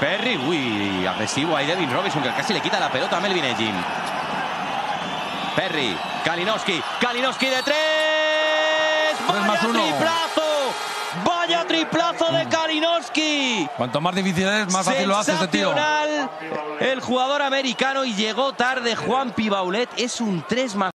Perry, uy, agresivo ahí Devin Robinson, que casi le quita la pelota a Melvin Egin. Perry, Kalinowski, Kalinowski de tres. Más ¡Vaya uno. triplazo! ¡Vaya triplazo de Kalinowski! Cuanto más difícil es, más fácil lo hace este tío. El jugador americano y llegó tarde Juan Pibaulet. Es un 3 más